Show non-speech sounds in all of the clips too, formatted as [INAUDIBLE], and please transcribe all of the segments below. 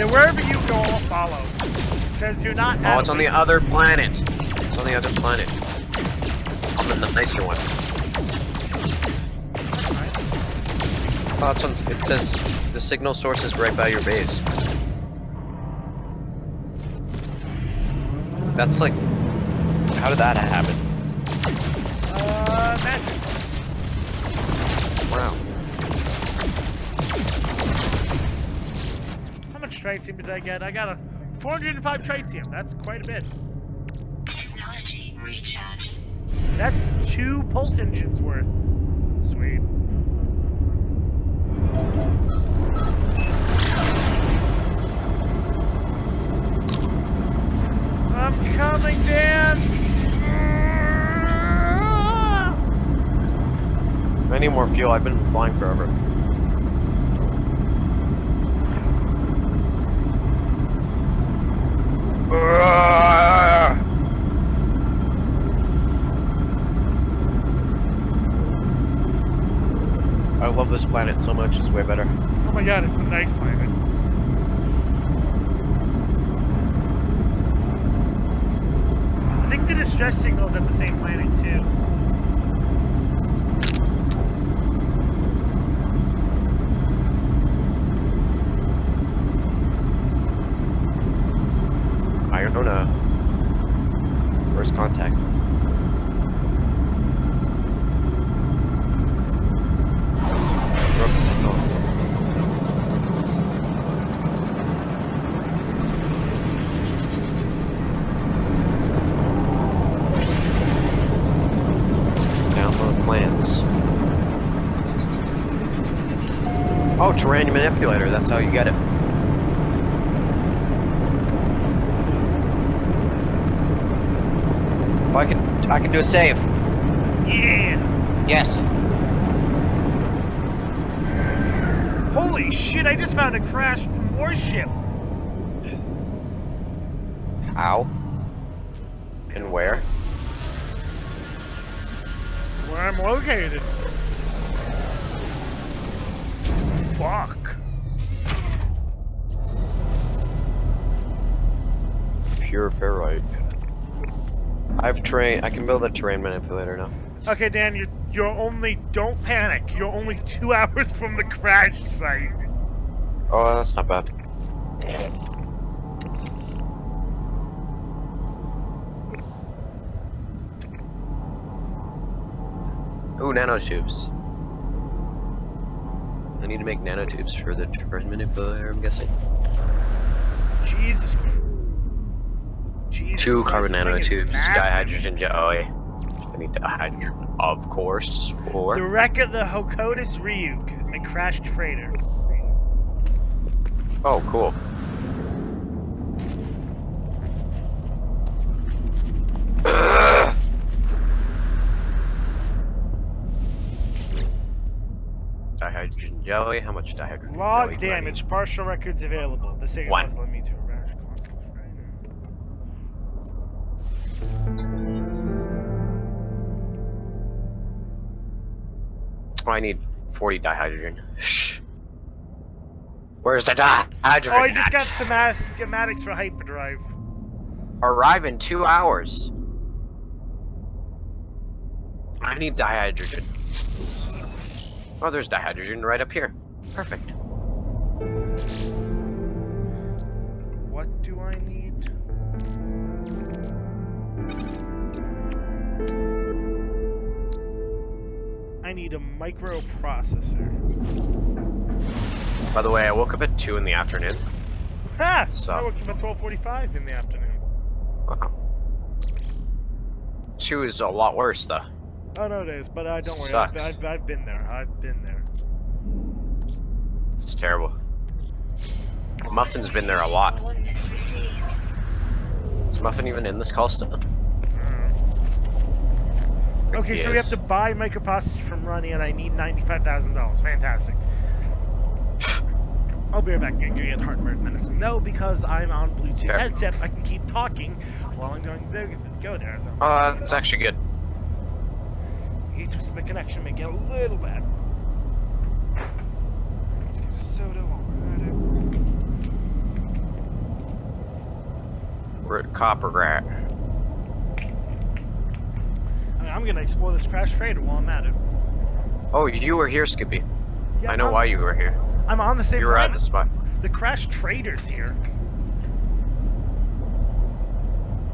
Yeah, wherever you go, I'll follow. Because you're not. Oh, it's on the other planet. It's on the other planet. On the nicer one. Oh, it's on, it says the signal source is right by your base. That's like, how did that happen? Uh, magic. Tritium did I get? I got a 405 tritium. That's quite a bit. Technology recharge. That's two pulse engines worth. Sweet. I'm coming, Dan! I need more fuel. I've been flying forever. I love this planet so much. It's way better. Oh my god, it's a nice planet. I think the distress signal's at the same planet too. Iona. First contact. Oh, terrain manipulator. That's how you get it. Oh, I can do a save. Yeah! Yes. Holy shit, I just found a crashed warship! How? And where? Where I'm located. Fuck. Pure ferrite. I've trained. I can build a terrain manipulator now. Okay, Dan, you're, you're only. Don't panic. You're only two [LAUGHS] hours from the crash site. Oh, that's not bad. Ooh, nanotubes. I need to make nanotubes for the terrain manipulator, I'm guessing. Jesus. Jesus Two carbon this thing is nanotubes, dihydrogen jet. Oh, yeah. I need dihydrogen, of course. For... The wreck of the Hokotis Ryuk, a crashed freighter. oh, cool. Dihydrogen jelly. How much dihydrogen jelly? Log need? damage, partial records available. The signal One. has led me to I need 40 dihydrogen. Shh. [SIGHS] Where's the dihydrogen? Oh, I just got some schematics for hyperdrive. Arrive in two hours. I need dihydrogen. Oh, there's dihydrogen right up here. Perfect. What do I need? Need a microprocessor. By the way, I woke up at 2 in the afternoon. Ha! So- I woke up at 12:45 in the afternoon. Wow. 2 is a lot worse, though. Oh no, it is, but uh, don't worry. I've, I've, I've been there. I've been there. It's terrible. Muffin's been there a lot. Is Muffin even in this call still? Okay, he so we have to buy microprocessor from Ronnie, and I need ninety-five thousand dollars. Fantastic. I'll be right back. Give me a heartburn medicine. No, because I'm on Bluetooth Sure. headset. I can keep talking while I'm going to go there. So Uh, that's actually good. just the connection may get a little bad. Let's get a soda while we're at it. Copper at? I mean, I'm gonna explore this crash freighter while I'm at it. Oh, you were here, Skippy. Yeah, I know I'm, why you were here. I'm on the same You were at the spot. The crash trader's here.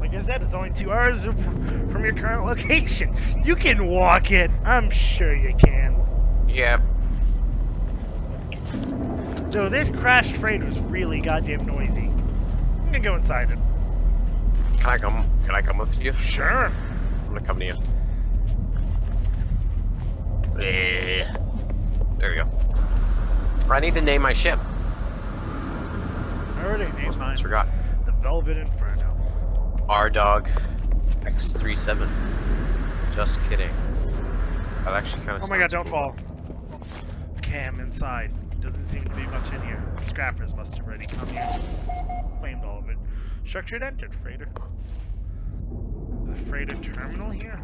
Like I said, it's only two hours from your current location. [LAUGHS] You can walk it. I'm sure you can. Yeah. So this crash crashed freighter's really goddamn noisy. I'm gonna go inside it. Can I come? Can I come with you? Sure. I'm gonna come to you. Yeah. There we go. I need to name my ship. I already named mine. Almost forgot. The Velvet Inferno. R Dog X37. Just kidding. That actually kind of. Oh my god, don't fall. Cam inside. Doesn't seem to be much in here. Scrappers must have already come here. Just claimed all of it. Structured entered, freighter. The freighter terminal here?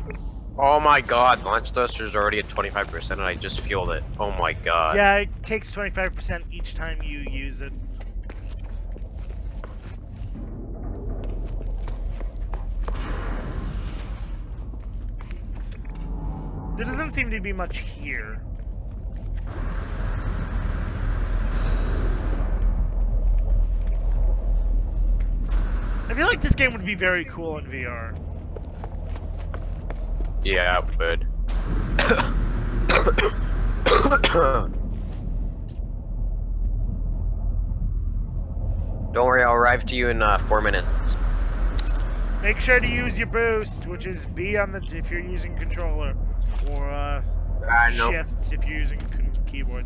Oh my god, launch thruster's already at 25% and I just fueled it. Oh my god. Yeah, it takes 25% each time you use it. There doesn't seem to be much here. I feel like this game would be very cool in VR. Yeah, it would. Don't worry, I'll arrive to you in uh, four minutes. Make sure to use your boost, which is B on the if you're using controller, or uh, I know. shift if you're using keyboard.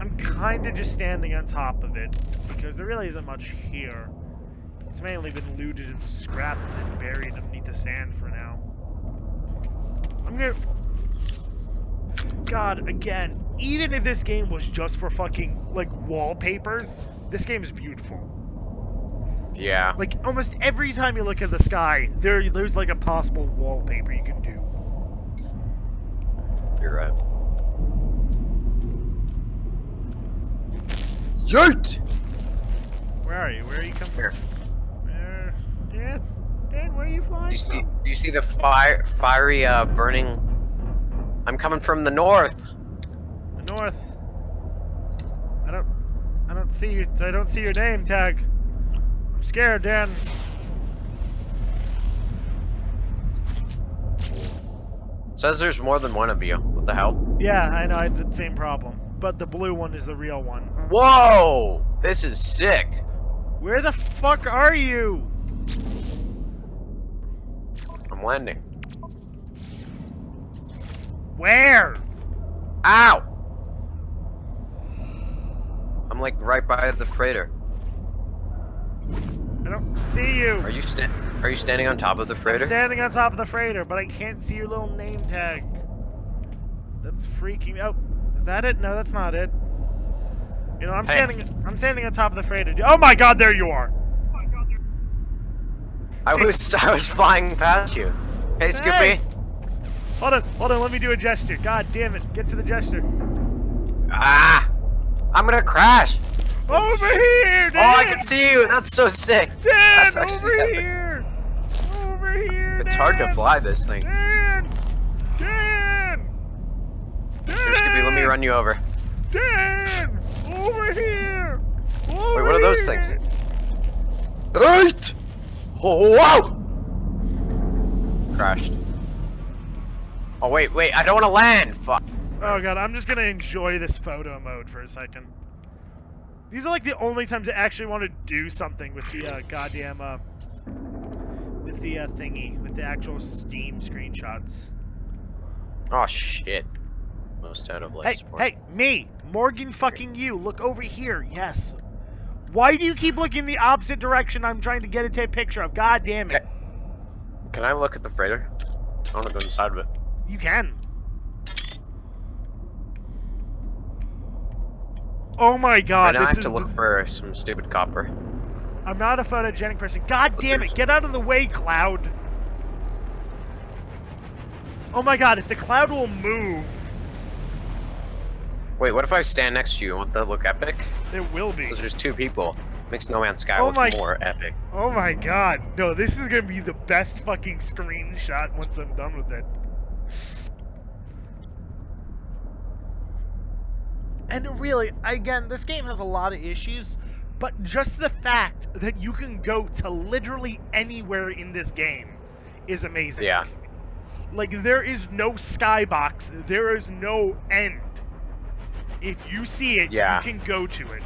I'm kind of just standing on top of it because there really isn't much here. It's mainly been looted and scrapped and buried underneath the sand for now. I'm gonna. God, again, even if this game was just for fucking like wallpapers, this game is beautiful. Yeah. Like almost every time you look at the sky, there there's like a possible wallpaper you can do. You're right. Yeet! Where are you? Where are you coming Here. from? Where? Dan? Dan, where are you flying You see, from? you see the fire, fiery, uh, burning. I'm coming from the north. The north. I don't. I don't see you. I don't see your name tag. I'm scared, Dan. says there's more than one of you. What the hell? Yeah, I know. I had the same problem. But the blue one is the real one. Whoa! This is sick. Where the fuck are you? I'm landing. Where? Ow! I'm like right by the freighter. I don't see you. Are you sta- Are you standing on top of the freighter? I'm standing on top of the freighter, but I can't see your little name tag. That's freaking out. Oh, is that it? No, that's not it. You know, I'm Hey. standing. I'm standing on top of the freighter. Oh my God! There you are. I was [LAUGHS] I was flying past you. Hey, Skippy. Hey. Hold on, hold on. Let me do a gesture. God damn it! Get to the gesture. Ah! I'm gonna crash. Over here, Dan. Oh, I can see you. That's so sick. Dan, That's over epic. here. Over here. It's hard to fly this thing. Dan. Dan. Dan. Here, Skippy, let me run you over. Dan! Over here! Over Wait, what are those here! things? Eight! Oh, wow! Crashed. Oh, wait, wait, I don't want to land! Fuck. Oh god, I'm just gonna enjoy this photo mode for a second. These are like the only times I actually want to do something with the uh, goddamn uh, with the uh, thingy, with the actual Steam screenshots. Oh, shit. Most out of life Hey, support. hey, me, Morgan, fucking you, look over here. Yes. Why do you keep looking the opposite direction I'm trying to get a picture of? God damn it. Can I look at the freighter? I want to go inside of it. You can. Oh my god, right now I have to look for some stupid copper. I'm not a photogenic person. God damn it, get out of the way, Cloud. Oh my god, if the cloud will move, Wait, what if I stand next to you? Won't that look epic? It will be. Because there's two people. Makes No Man's Sky Oh look my- more epic. Oh my god. No, this is gonna be the best fucking screenshot once I'm done with it. And really, again, this game has a lot of issues, but just the fact that you can go to literally anywhere in this game is amazing. Yeah. Like, there is no skybox, there is no end. If you see it, Yeah. you can go to it.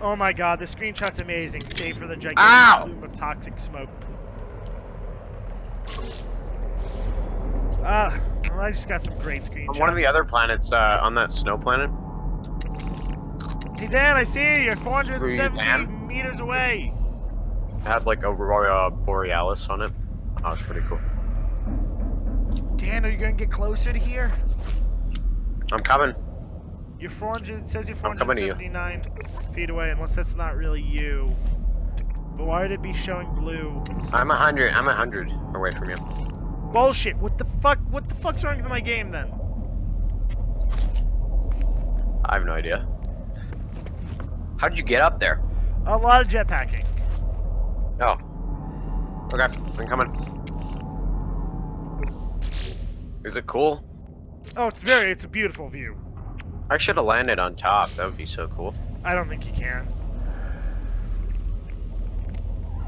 Oh my god, the screenshot's amazing, save for the gigantic Ow! plume of toxic smoke. Ah, well, I just got some great screenshots. On one of the other planets, uh, on that snow planet, Hey Dan, I see you. You're 470 Dan? meters away. it had like a Aurora Borealis on it. Oh, it's pretty cool. Dan, are you gonna get closer to here? I'm coming. You're 400. It says you're I'm coming to you. 479 feet away, unless that's not really you. But why would it be showing blue? I'm a hundred. I'm a hundred away from you. Bullshit! What the fuck? What the fuck's wrong with my game then? I have no idea. How did you get up there? A lot of jetpacking. Oh. Okay, I'm coming. Is it cool? Oh, it's very. It's a beautiful view. I should have landed on top. That would be so cool. I don't think you can.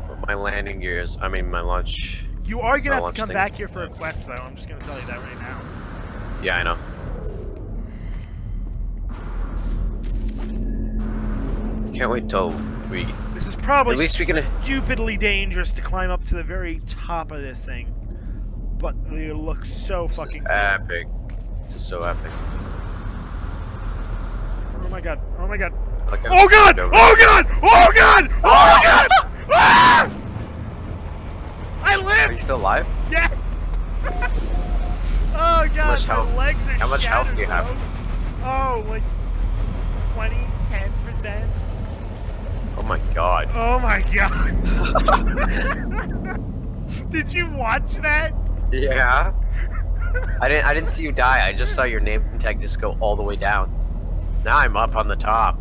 But my landing gears, I mean my launch. You are gonna have to come thing. back here for a quest, though. I'm just gonna tell you that right now. Yeah, I know. Can't wait till we. This is probably At least we can. stupidly dangerous to climb up to the very top of this thing. But they look so This fucking cool. epic. Is so epic. Oh my god. Oh my god. Like, Oh god! Oh god! [LAUGHS] Oh god! Oh god! Ah! I live! Are you still alive? Yes! [LAUGHS] oh god, much my health- legs are how much health do you have? Oh, like 20, 10%. Oh my god. Oh my god. [LAUGHS] Did you watch that? Yeah. I didn't. I didn't see you die. I just saw your name tag just go all the way down. Now I'm up on the top.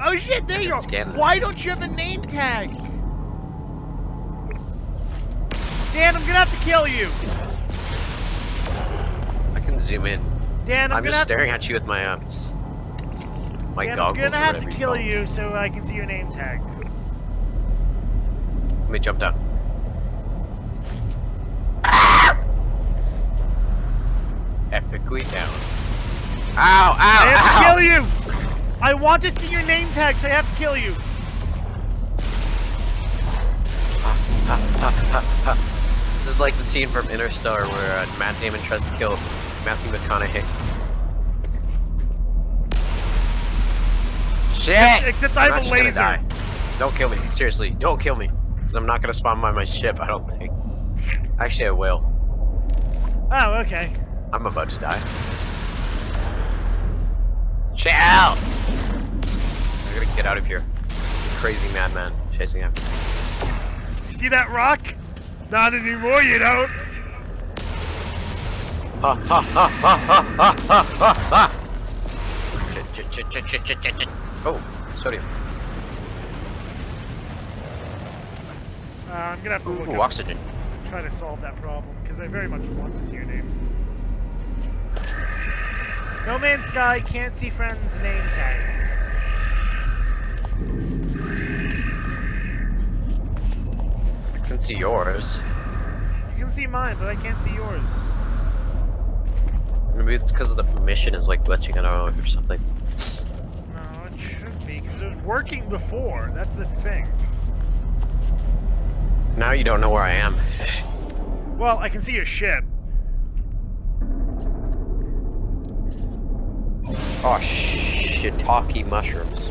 Oh shit, there you go. didn't scan this. Why don't you have a name tag? Dan, I'm gonna have to kill you. I can zoom in. Dan, I'm, I'm, just staring at you with my uh, my Dan, I'm gonna have to whatever you kill you so I can see your name tag. Let me jump down. Epically down. Ow! Ow! I have ow. to kill you! I want to see your name tag, so I have to kill you. This is like the scene from Interstellar where uh, Matt Damon tries to kill Matthew McConaughey. Shit! Except I have a laser. Don't kill me. Seriously, don't kill me. Because I'm not gonna spawn by my ship, I don't think. Actually, I will. Oh, okay. I'm about to die. Chill! I gotta get out of here. Crazy madman chasing him. You see that rock? Not anymore, you don't. Ha ha ha ha ha ha ha ha! Ch ch ch ch ch ch ch. Oh, sodium. Uh, I'm gonna have to Ooh, look up oxygen. Try to solve that problem because I very much want to see your name. No Man's Sky can't see friend's name tag. I can see yours. You can see mine, but I can't see yours. Maybe it's because of the mission is like glitching it out or something. No, it should be because it was working before. That's the thing. Now you don't know where I am. Well, I can see your ship. Oh, shiitake mushrooms.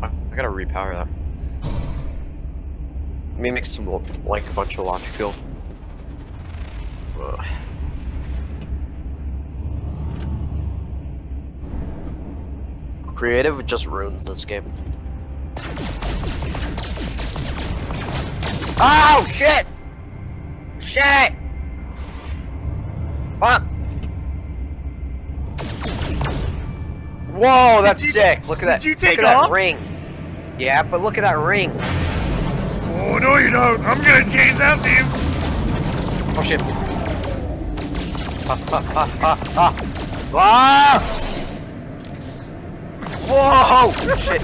I gotta repower that. Let me mix some like a bunch of launch fuel. Ugh. Creative just ruins this game. Oh shit! Shit! Fuck! Whoa, that's you- sick. Look at that. did you take look at off? that ring. Yeah, but look at that ring. Oh no, you don't. I'm gonna chase after you. Oh shit. Ha ha ha ha ha. Ah! Whoa! Shit.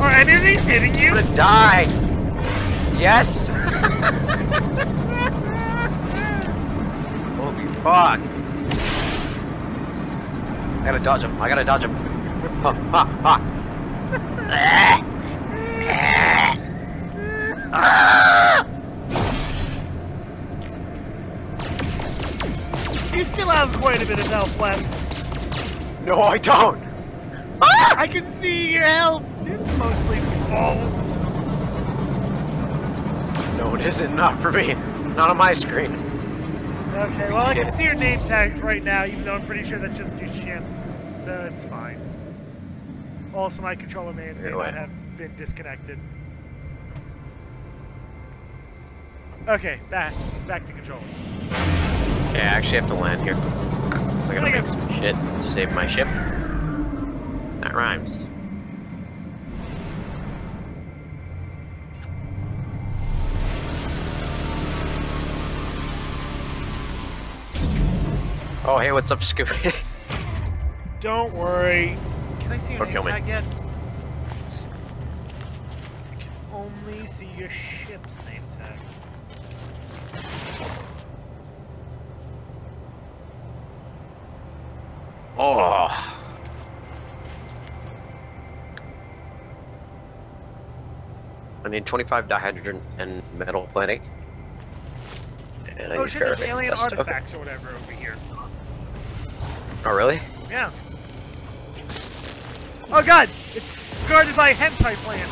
Are any of these hitting you? I'm gonna die. Yes. Holy fuck. I gotta dodge him. I gotta dodge him. Ha ha ha. Ah. Ah. You still have quite a bit of health left. No, I don't. I can see your health. It's mostly full. No, it isn't. Not for me. Not on my screen. Okay, well I can see your name tags right now, even though I'm pretty sure that's just your ship. So it's fine. Also, my controller may, may not have been disconnected. Okay, back. It's back to control. Okay, I actually have to land here. So I gotta make some shit to save my ship. That rhymes. Oh, hey, what's up, Scooby? [LAUGHS] Don't worry. Can I see your name me. tag yet? I can only see your ship's name tag. oh. I need 25 dihydrogen and metal plating. And I oh need shit, there's alien dust. Okay. or whatever over here. Oh, really? Yeah. Oh god! It's guarded by a hentai plant!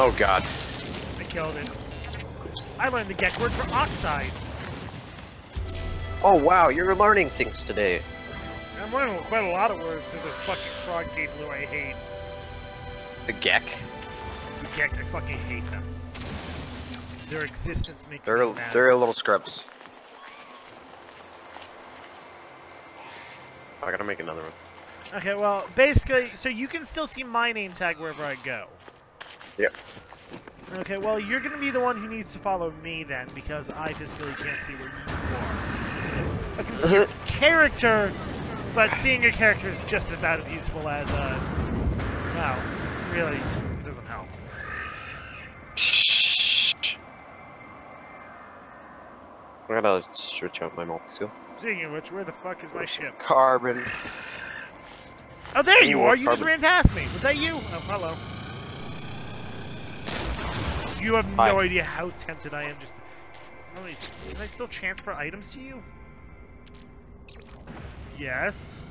Oh, God. I killed it. I learned the Gek word for oxide. Oh, wow, you're learning things today. I'm learning quite a lot of words to the fucking frog people who I hate. The Gek. The Gek, I fucking hate them. Their existence makes They're, me mad. they're little scrubs. I gotta make another one. Okay, well, basically, so you can still see my name tag wherever I go. Yep. Okay, well, you're gonna be the one who needs to follow me then, because I physically can't see where you are. I can see your [LAUGHS] character, but seeing your character is just about as useful as, uh, well, really, it doesn't help. I gotta switch out my multi-skill. Speaking of which, where the fuck is my ship? Carbon. Oh, there you Ooh, are! You just ran past me! Was that you? Oh, hello. You have no Hi. idea how tempted I am just... Can I still transfer items to you? Yes.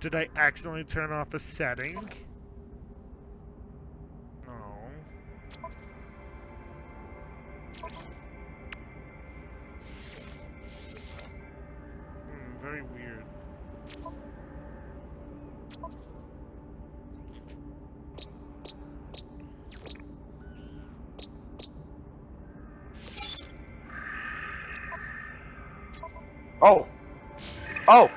Did I accidentally turn off a setting? Oh! Oh!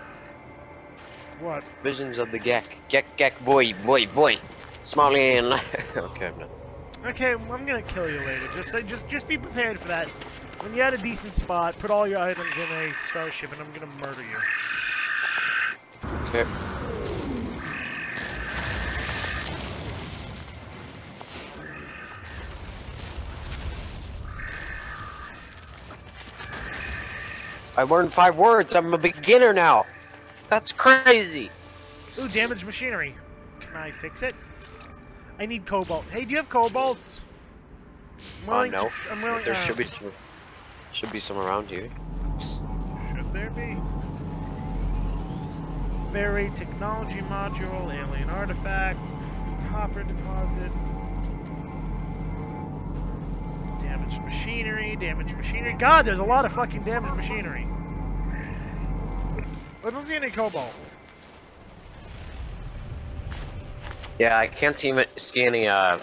What? Visions of the Gek. Gek, Gek, boy, boy, boy. Smiley [LAUGHS] and... okay, I'm done. Okay, I'm gonna kill you later. Just say, just, just be prepared for that. When you're at a decent spot, put all your items in a starship, and I'm gonna murder you. Okay. I learned five words. I'm a beginner now. That's crazy. Ooh, damaged machinery. Can I fix it? I need cobalt. Hey, do you have cobalt? I'm Uh, no. I'm willing. There uh, should be some. Should be some around here. Should there be? Berry technology module, alien artifact, copper deposit, damaged machinery, damaged machinery. God, there's a lot of fucking damaged machinery. I don't see any cobalt. Yeah, I can't see, see any uh,